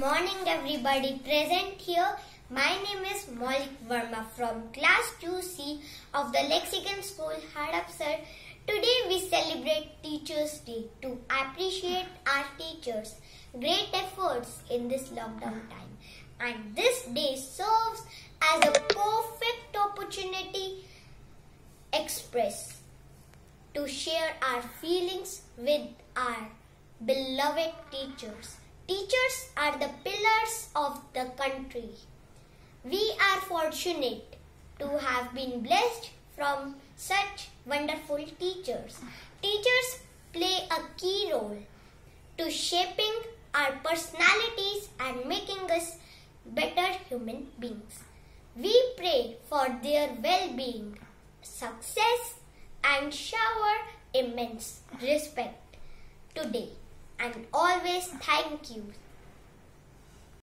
morning everybody present here. My name is Maulik Verma from class 2C of the Lexicon School Hadapsar. Today we celebrate Teachers Day to appreciate our teachers' great efforts in this lockdown time. And this day serves as a perfect opportunity express to share our feelings with our beloved teachers. Teachers are the pillars of the country. We are fortunate to have been blessed from such wonderful teachers. Teachers play a key role to shaping our personalities and making us better human beings. We pray for their well-being, success and shower immense respect today and always thank you.